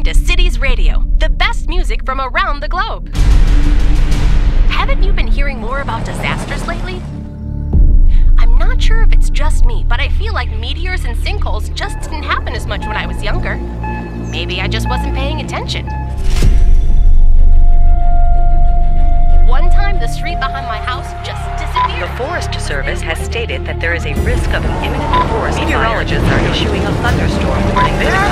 listening to Cities Radio, the best music from around the globe. Haven't you been hearing more about disasters lately? I'm not sure if it's just me, but I feel like meteors and sinkholes just didn't happen as much when I was younger. Maybe I just wasn't paying attention. One time, the street behind my house just disappeared. The Forest Service has stated that there is a risk of an imminent forest Meteorologists are issuing a thunderstorm warning. There